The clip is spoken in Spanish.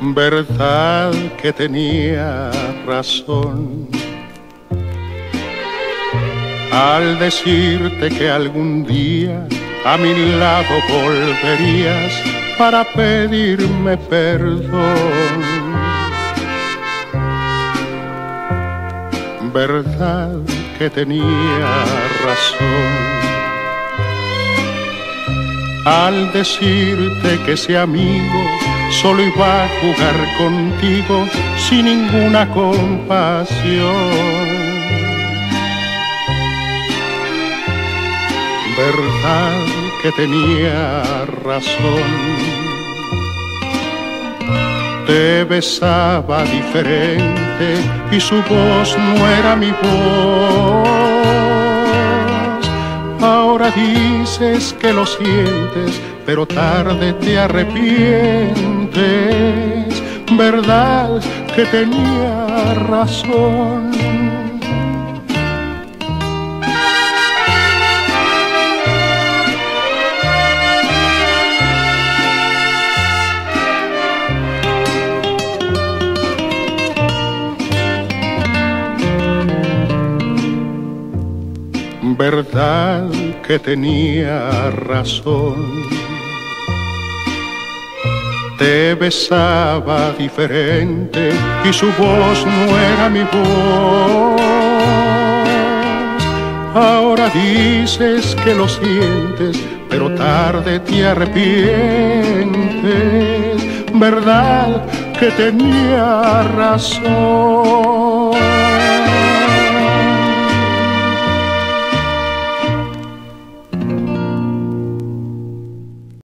verdad que tenía razón al decirte que algún día a mi lado volverías para pedirme perdón. Verdad que tenía razón al decirte que ese amigo solo iba a jugar contigo sin ninguna compasión. Verdad que tenía razón. Te besaba diferente y su voz no era mi voz. Ahora dices que lo sientes, pero tarde te arrepientes. Verdad que tenía razón. verdad que tenía razón. Te besaba diferente y su voz no era mi voz. Ahora dices que lo sientes, pero tarde te arrepientes. Verdad que tenía razón.